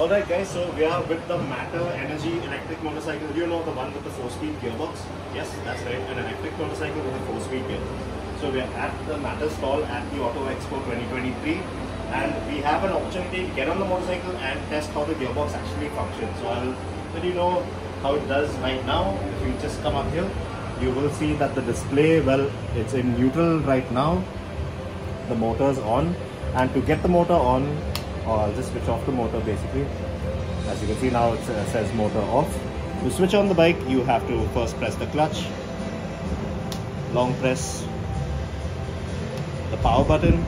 Alright guys, so we are with the Matter Energy electric motorcycle. You know the one with the 4-speed gearbox? Yes, that's right, an electric motorcycle with a 4-speed gearbox. So we are at the Matter stall at the Auto Expo 2023 and we have an opportunity to get on the motorcycle and test how the gearbox actually functions. So I'll let you know how it does right now. If you just come up here, you will see that the display, well, it's in neutral right now. The motor's on and to get the motor on, or I'll just switch off the motor basically. As you can see now it uh, says motor off. To switch on the bike, you have to first press the clutch, long press the power button,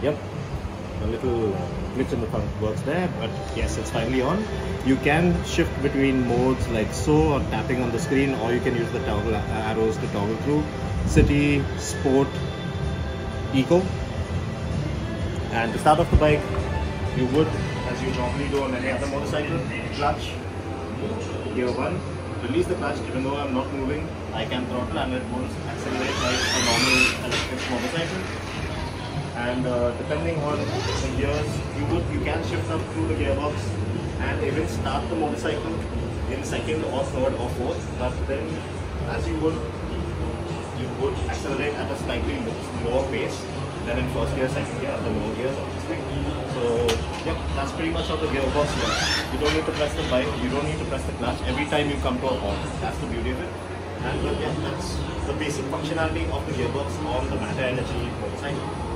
Yep, a little glitch in the front works there, but yes, it's finally on. You can shift between modes like so or tapping on the screen, or you can use the toggle arrows to toggle through city, sport, eco. And to start off the bike, you would, as you normally do on any other motorcycle, clutch, gear one, release the clutch even though I'm not moving I can throttle and it won't accelerate like a normal electric motorcycle and uh, depending on the gears you you can shift up through the gearbox and even start the motorcycle in second or third or fourth but then as you would you would accelerate at a slightly lower pace than in first gear, second gear, the lower gears obviously. So yep, that's pretty much how the gearbox works. You don't need to press the bike, you don't need to press the clutch every time you come to a halt. That's the beauty of it. And uh, yeah, that's the basic functionality of the gearbox on the Matter Energy motorcycle.